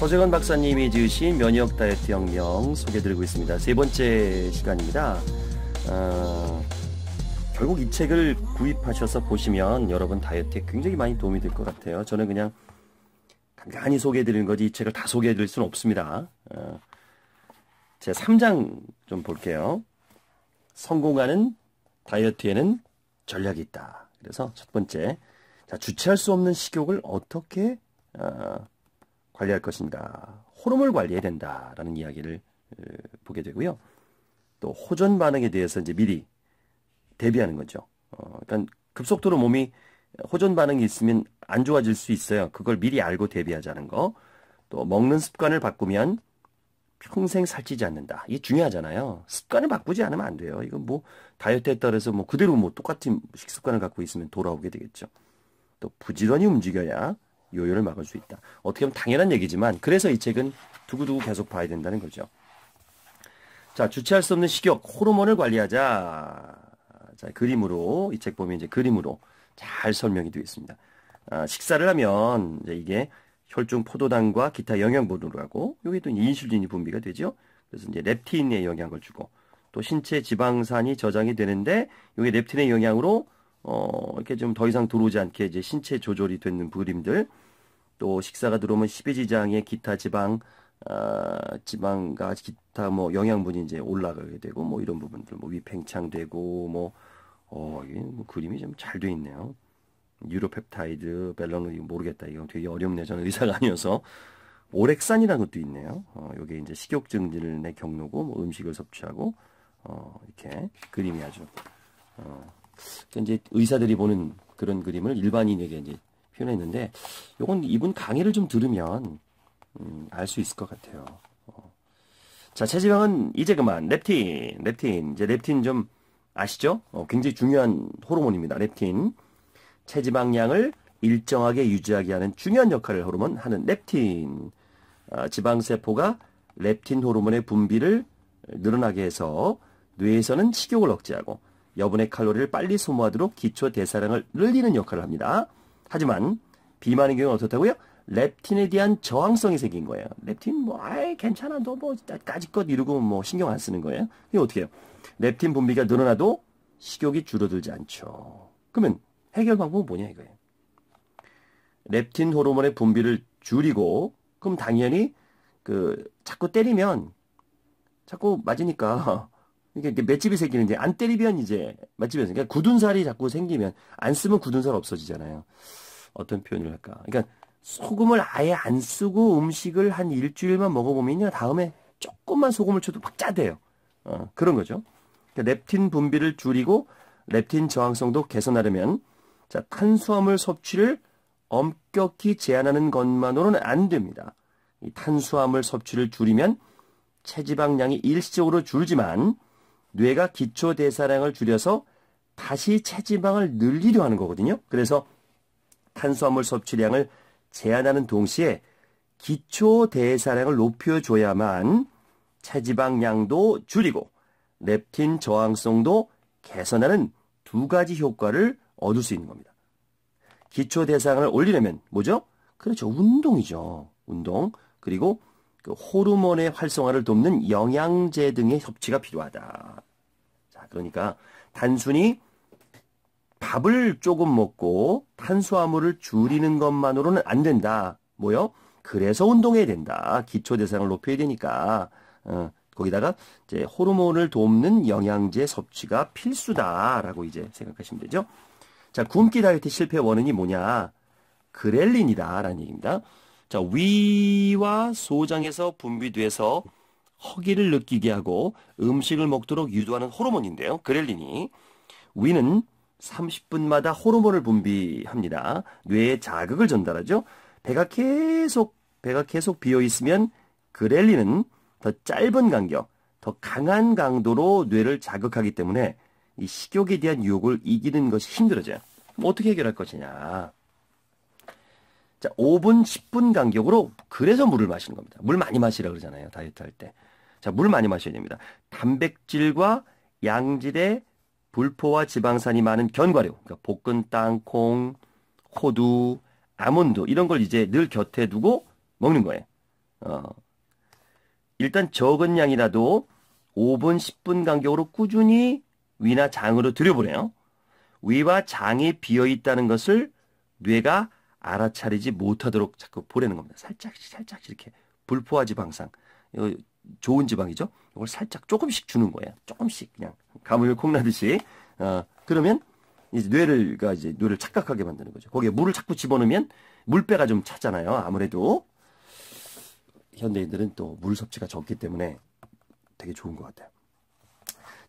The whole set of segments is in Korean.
허재건 박사님이 지으신 면역 다이어트 혁명 소개드리고 있습니다. 세 번째 시간입니다. 어, 결국 이 책을 구입하셔서 보시면 여러분 다이어트에 굉장히 많이 도움이 될 것 같아요. 저는 그냥 간간히 소개해드리는 거지 이 책을 다 소개해드릴 수는 없습니다. 어, 제 3장 좀 볼게요. 성공하는 다이어트에는 전략이 있다. 그래서 첫 번째, 자, 주체할 수 없는 식욕을 어떻게 어, 관리할 것인가. 호르몬을 관리해야 된다라는 이야기를 어, 보게 되고요. 또 호전 반응에 대해서 이제 미리 대비하는 거죠. 어, 그러니까 급속도로 몸이 호전 반응이 있으면 안 좋아질 수 있어요. 그걸 미리 알고 대비하자는 거. 또 먹는 습관을 바꾸면 평생 살찌지 않는다. 이게 중요하잖아요. 습관을 바꾸지 않으면 안 돼요. 이건 뭐 다이어트에 따라서 뭐 그대로 뭐 똑같은 식습관을 갖고 있으면 돌아오게 되겠죠. 또 부지런히 움직여야 요요를 막을 수 있다. 어떻게 보면 당연한 얘기지만 그래서 이 책은 두고두고 계속 봐야 된다는 거죠. 자, 주체할 수 없는 식욕, 호르몬을 관리하자. 자, 그림으로 이 책 보면 이제 그림으로 잘 설명이 되어 있습니다. 아, 식사를 하면 이제 이게 혈중 포도당과 기타 영양분으로 하고 여기 또 인슐린이 분비가 되죠. 그래서 이제 렙틴에 영향을 주고 또 신체 지방산이 저장이 되는데 여기 렙틴의 영향으로 어 이렇게 좀 더 이상 들어오지 않게 이제 신체 조절이 되는 부림들 또 식사가 들어오면 십이지장의 기타 지방 아, 지방과 기타 뭐 영양분이 이제 올라가게 되고 뭐 이런 부분들 뭐 위팽창되고 뭐 어, 이게 뭐 그림이 좀 잘 돼 있네요. 유로펩타이드, 벨런은 모르겠다. 이거 되게 어렵네. 저는 의사가 아니어서. 오렉산이라는 것도 있네요. 어, 요게 이제 식욕 증진의 경로고, 뭐 음식을 섭취하고, 어, 이렇게 그림이 아주, 어, 이제 의사들이 보는 그런 그림을 일반인에게 이제 표현했는데, 요건 이분 강의를 좀 들으면, 음, 알 수 있을 것 같아요. 어. 자, 체지방은 이제 그만, 렙틴, 렙틴. 이제 렙틴 좀 아시죠? 어, 굉장히 중요한 호르몬입니다. 렙틴. 체지방량을 일정하게 유지하게 하는 중요한 역할을 호르몬 하는 렙틴. 어, 지방세포가 렙틴 호르몬의 분비를 늘어나게 해서 뇌에서는 식욕을 억제하고 여분의 칼로리를 빨리 소모하도록 기초 대사량을 늘리는 역할을 합니다. 하지만 비만의 경우는 어떻다고요? 렙틴에 대한 저항성이 생긴 거예요. 렙틴 뭐 아이 괜찮아 너 뭐 까짓것 이러고 뭐 신경 안 쓰는 거예요. 이게 어떻게 해요? 렙틴 분비가 늘어나도 식욕이 줄어들지 않죠. 그러면 해결 방법은 뭐냐 이거예요. 렙틴 호르몬의 분비를 줄이고 그럼 당연히 그 자꾸 때리면 자꾸 맞으니까 이게 맷집이 생기는데 안 때리면 이제 맷집이 생겨. 그러니까 굳은 살이 자꾸 생기면 안 쓰면 굳은 살 없어지잖아요. 어떤 표현을 할까? 그러니까 소금을 아예 안 쓰고 음식을 한 일주일만 먹어보면요 다음에 조금만 소금을 쳐도 막 짜대요. 어, 그런 거죠. 그러니까 렙틴 분비를 줄이고 렙틴 저항성도 개선하려면 자, 탄수화물 섭취를 엄격히 제한하는 것만으로는 안 됩니다. 이 탄수화물 섭취를 줄이면 체지방량이 일시적으로 줄지만 뇌가 기초 대사량을 줄여서 다시 체지방을 늘리려 하는 거거든요. 그래서 탄수화물 섭취량을 제한하는 동시에 기초 대사량을 높여줘야만 체지방량도 줄이고 렙틴 저항성도 개선하는 두 가지 효과를 얻을 수 있는 겁니다. 기초 대사량을 올리려면 뭐죠? 그렇죠. 운동이죠. 운동. 그리고 그 호르몬의 활성화를 돕는 영양제 등의 섭취가 필요하다. 자, 그러니까 단순히 밥을 조금 먹고 탄수화물을 줄이는 것만으로는 안 된다. 뭐요? 그래서 운동해야 된다. 기초 대사량을 높여야 되니까. 어, 거기다가 이제 호르몬을 돕는 영양제 섭취가 필수다라고 이제 생각하시면 되죠. 자, 굶기 다이어트 실패 원인이 뭐냐? 그렐린이다라는 얘기입니다. 자, 위와 소장에서 분비돼서 허기를 느끼게 하고 음식을 먹도록 유도하는 호르몬인데요. 그렐린이. 위는 30분마다 호르몬을 분비합니다. 뇌에 자극을 전달하죠. 배가 계속 배가 계속 비어 있으면 그렐린은 더 짧은 간격, 더 강한 강도로 뇌를 자극하기 때문에 이 식욕에 대한 유혹을 이기는 것이 힘들어져요. 어떻게 해결할 것이냐. 자, 5분, 10분 간격으로 그래서 물을 마시는 겁니다. 물 많이 마시라 그러잖아요. 다이어트 할 때. 자, 물 많이 마셔야 됩니다. 단백질과 양질의 불포와 지방산이 많은 견과류, 그러니까 볶은 땅콩, 호두, 아몬드 이런 걸 이제 늘 곁에 두고 먹는 거예요. 어, 일단 적은 양이라도 5분, 10분 간격으로 꾸준히 위나 장으로 들여보내요. 위와 장이 비어 있다는 것을 뇌가 알아차리지 못하도록 자꾸 보내는 겁니다. 살짝씩 살짝씩 이렇게 불포화 지방상 이거 좋은 지방이죠. 이걸 살짝 조금씩 주는 거예요. 조금씩 그냥 가물을 콩나듯이 어, 그러면 이제 뇌를 가 이제 뇌를 착각하게 만드는 거죠. 거기에 물을 자꾸 집어넣으면 물배가 좀 차잖아요. 아무래도 현대인들은 또 물 섭취가 적기 때문에 되게 좋은 것 같아요.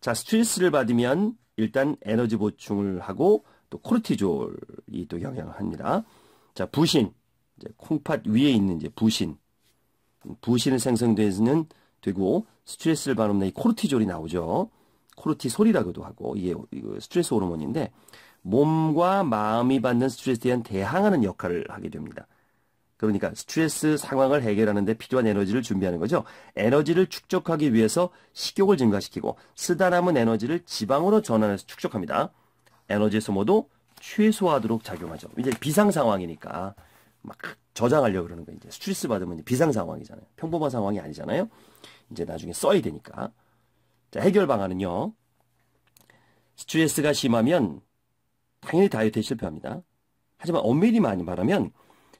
자, 스트레스를 받으면 일단 에너지 보충을 하고 또 코르티졸이 또 영향을 합니다. 자, 부신. 콩팥 위에 있는 이제 부신. 부신을 생성되는 되고 스트레스를 이 코르티졸이 나오죠. 코르티솔이라고도 하고 이게 스트레스 호르몬인데 몸과 마음이 받는 스트레스에 대한 대항하는 역할을 하게 됩니다. 그러니까 스트레스 상황을 해결하는 데 필요한 에너지를 준비하는 거죠. 에너지를 축적하기 위해서 식욕을 증가시키고 쓰다 남은 에너지를 지방으로 전환해서 축적합니다. 에너지 소모도 최소화하도록 작용하죠. 이제 비상 상황이니까 막 저장하려고 그러는 거예요. 이제 스트레스 받으면 비상 상황이잖아요. 평범한 상황이 아니잖아요. 이제 나중에 써야 되니까. 자, 해결 방안은요. 스트레스가 심하면 당연히 다이어트에 실패합니다. 하지만 엄밀히 많이 말하면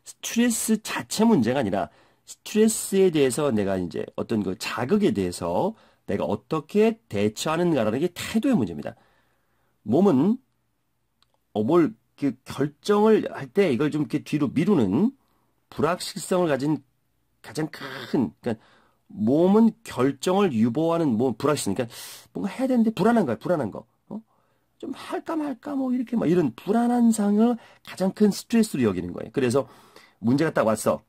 스트레스 자체 문제가 아니라 스트레스에 대해서 내가 이제 어떤 그 자극에 대해서 내가 어떻게 대처하는가라는 게 태도의 문제입니다. 몸은 어, 뭘그 결정을 할 때 이걸 좀 이렇게 뒤로 미루는 불확실성을 가진 가장 큰, 그러니까 몸은 결정을 유보하는 뭐 불확실성, 그러니까 뭔가 해야 되는데 불안한 거야, 불안한 거. 어? 좀 할까 말까 뭐 이렇게 막 이런 불안한 상을 가장 큰 스트레스로 여기는 거예요. 그래서 문제가 딱 왔어.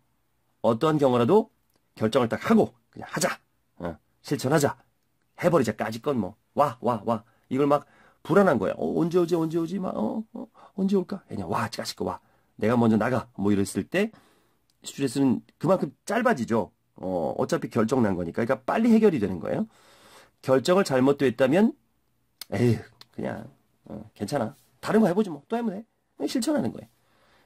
어떠한 경우라도 결정을 딱 하고 그냥 하자. 어, 실천하자. 해버리자. 까짓건 뭐. 와, 와, 와. 이걸 막 불안한 거야. 어, 언제 오지, 언제 오지, 막, 어, 어 언제 올까? 그냥 와, 까짓거 와. 내가 먼저 나가. 뭐 이랬을 때 스트레스는 그만큼 짧아지죠. 어, 어차피 결정 난 거니까. 그러니까 빨리 해결이 되는 거예요. 결정을 잘못됐다면, 에휴, 그냥, 어, 괜찮아. 다른 거 해보지 뭐. 또 돼. 실천하는 거예요.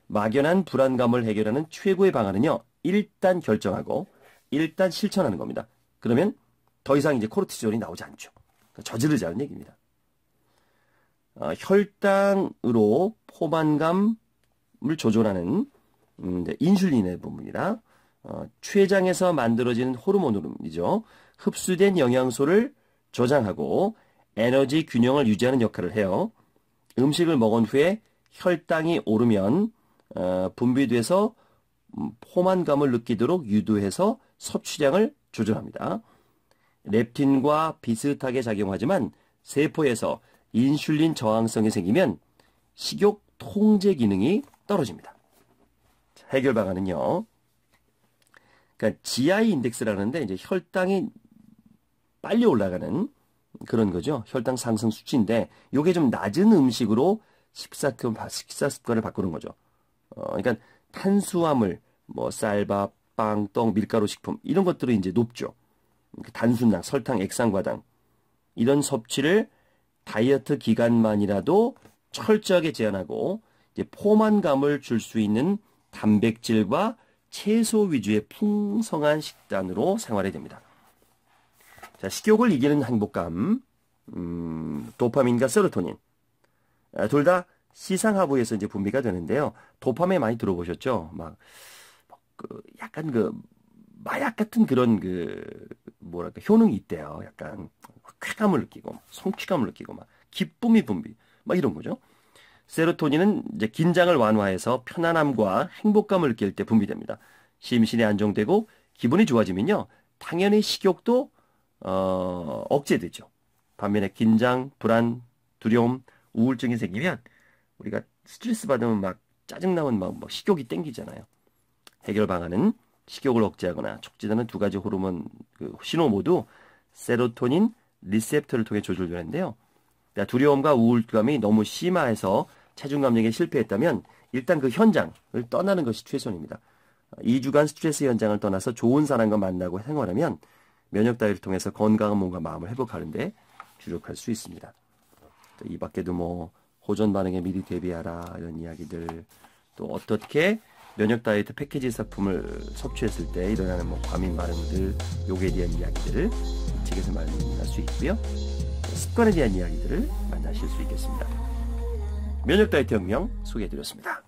막연한 불안감을 해결하는 최고의 방안은요. 일단 결정하고 일단 실천하는 겁니다. 그러면 더 이상 이제 코르티졸이 나오지 않죠. 그러니까 저지르자는 얘기입니다. 어, 혈당으로 포만감을 조절하는 음, 네, 인슐린의 부분이다. 어, 췌장에서 만들어지는 호르몬이죠. 흡수된 영양소를 저장하고 에너지 균형을 유지하는 역할을 해요. 음식을 먹은 후에 혈당이 오르면 어, 분비돼서 음, 포만감을 느끼도록 유도해서 섭취량을 조절합니다. 렙틴과 비슷하게 작용하지만 세포에서 인슐린 저항성이 생기면 식욕 통제 기능이 떨어집니다. 해결 방안은요. 그러니까 GI 인덱스라는데 이제 혈당이 빨리 올라가는 그런 거죠. 혈당 상승 수치인데 이게 좀 낮은 음식으로 식사, 식사 습관을 바꾸는 거죠. 어, 그러니까 탄수화물, 뭐 쌀밥, 빵, 떡, 밀가루 식품 이런 것들은 이제 높죠. 그러니까 단순당, 설탕, 액상과당 이런 섭취를 다이어트 기간만이라도 철저하게 제한하고 이제 포만감을 줄 수 있는 단백질과 채소 위주의 풍성한 식단으로 생활해야 됩니다. 자, 식욕을 이기는 행복감, 음, 도파민과 세로토닌. 아, 둘다 시상하부에서 이제 분비가 되는데요. 도파민 많이 들어보셨죠? 막, 그, 약간 그, 마약 같은 그런 그, 뭐랄까, 효능이 있대요. 약간, 쾌감을 느끼고, 성취감을 느끼고, 막, 기쁨이 분비, 막 이런 거죠. 세로토닌은 이제 긴장을 완화해서 편안함과 행복감을 느낄 때 분비됩니다. 심신이 안정되고 기분이 좋아지면요. 당연히 식욕도 어, 억제되죠. 반면에 긴장, 불안, 두려움, 우울증이 생기면 우리가 스트레스 받으면 막 짜증나면 막, 막 식욕이 땡기잖아요. 해결 방안은 식욕을 억제하거나 촉진하는 두 가지 호르몬 그 신호 모두 세로토닌 리셉터를 통해 조절되는데요. 두려움과 우울감이 너무 심화해서 체중 감량에 실패했다면 일단 그 현장을 떠나는 것이 최선입니다. 2주간 스트레스 현장을 떠나서 좋은 사람과 만나고 생활하면 면역 다이를 통해서 건강한 몸과 마음을 회복하는데 주력할 수 있습니다. 이 밖에도 뭐 호전 반응에 미리 대비하라 이런 이야기들 또 어떻게 면역 다이어트 패키지 상품을 섭취했을 때 일어나는 뭐 과민 반응들, 요에 대한 이야기들을 이 책에서 만날 수 있고요. 습관에 대한 이야기들을 만나실 수 있겠습니다. 면역 다이어트 혁명 소개해드렸습니다.